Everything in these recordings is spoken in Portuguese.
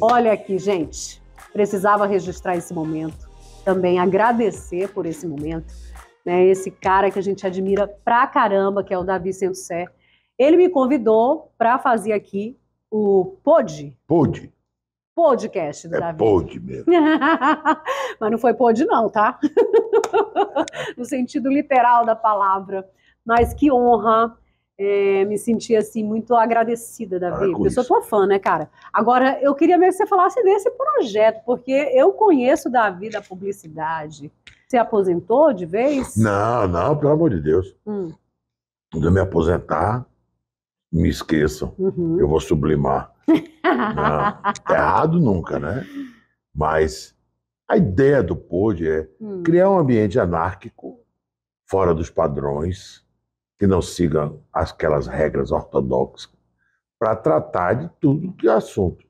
Olha aqui, gente, precisava registrar esse momento, também agradecer por esse momento, né? Esse cara que a gente admira pra caramba, que é o Davi Sensé. Ele me convidou para fazer aqui o Pod. Pod. Podcast do é Davi. Pod mesmo. Mas não foi pod, não, tá? no sentido literal da palavra. Mas que honra. É, me senti assim muito agradecida, Davi, porque eu sou tua fã, né, cara? Agora, eu queria mesmo que você falasse desse projeto, porque eu conheço Davi da publicidade. Você aposentou de vez? Não, não, pelo amor de Deus. Hum, Quando eu me aposentar, me esqueçam. uhum. Eu vou sublimar. Não, errado nunca, né? Mas a ideia do Pod é Hum, criar um ambiente anárquico, fora dos padrões, que não sigam aquelas regras ortodoxas, para tratar de tudo que é assunto.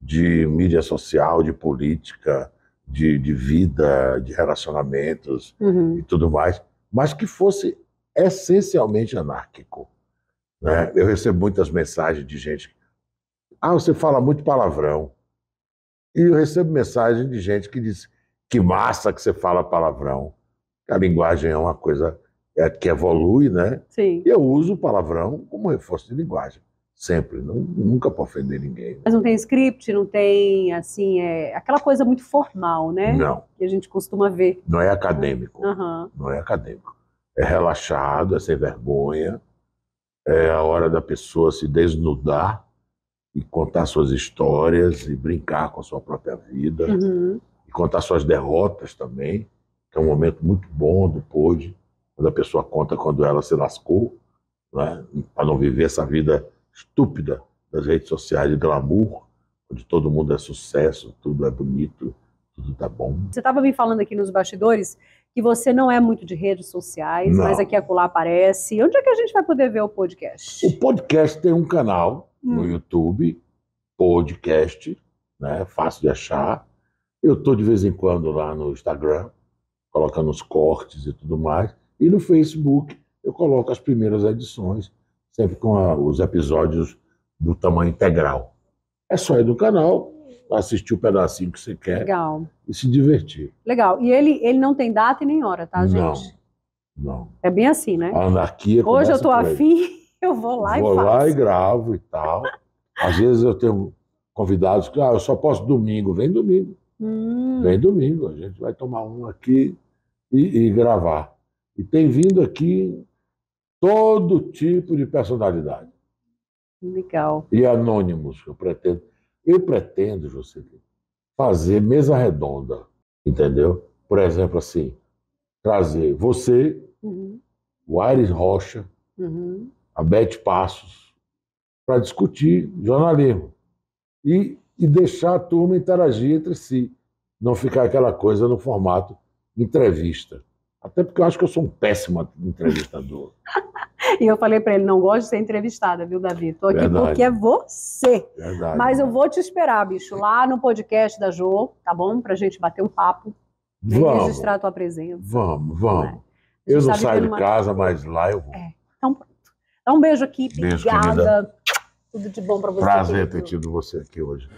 De mídia social, de política, de, de vida, de relacionamentos uhum. e tudo mais, mas que fosse essencialmente anárquico. né? Eu recebo muitas mensagens de gente. Ah, você fala muito palavrão. E eu recebo mensagem de gente que diz que massa que você fala palavrão. A linguagem é uma coisa é, que evolui, né? Sim. E eu uso o palavrão como reforço de linguagem. Sempre. Não, nunca para ofender ninguém. Mas não tem script, não tem, assim, é aquela coisa muito formal, né? Não, Que a gente costuma ver. não é acadêmico. Aham. não é acadêmico. É relaxado, é sem vergonha, é a hora da pessoa se desnudar e contar suas histórias e brincar com a sua própria vida Uhum. e contar suas derrotas também, que é um momento muito bom do Pod, quando a pessoa conta quando ela se lascou, né, para não viver essa vida estúpida das redes sociais de glamour, onde todo mundo é sucesso, tudo é bonito, tudo tá bom. Você estava me falando aqui nos bastidores que você não é muito de redes sociais, Não. mas aqui acolá aparece. Onde é que a gente vai poder ver o podcast? O podcast tem um canal no Hum. YouTube, podcast, né? Fácil de achar. Eu estou de vez em quando lá no Instagram, colocando os cortes e tudo mais. E no Facebook eu coloco as primeiras edições, sempre com a- os episódios do tamanho integral. É só ir no canal, assistir o pedacinho que você quer Legal. e se divertir. Legal. E ele, ele não tem data e nem hora, tá, Não. gente? Não. É bem assim, né? A anarquia Hoje eu tô afim, eu vou lá Vou e faço. lá e gravo e tal. Às vezes eu tenho convidados que, ah, eu só posso domingo. Vem domingo, Hum, vem domingo. A gente vai tomar um aqui e, e gravar. E tem vindo aqui todo tipo de personalidade. legal. E anônimos, eu pretendo. Eu pretendo, José, fazer mesa redonda, entendeu? Por exemplo, assim, trazer você, Uhum, o Aires Rocha, uhum. a Bete Passos, para discutir jornalismo e, e deixar a turma interagir entre si, não ficar aquela coisa no formato entrevista. Até porque eu acho que eu sou um péssimo entrevistador. E eu falei pra ele, não gosto de ser entrevistada, viu, Davi? Tô aqui Verdade. porque é você. Verdade. Mas eu vou te esperar, bicho, lá no podcast da Jo, tá bom? Pra gente bater um papo e Vamos, registrar a tua presença. vamos, vamos. é? Eu não saio de uma- casa, mas lá eu vou. Então pronto. Dá um beijo aqui, Beijo, obrigada. Tudo de bom pra você. Prazer querido. ter tido você aqui hoje.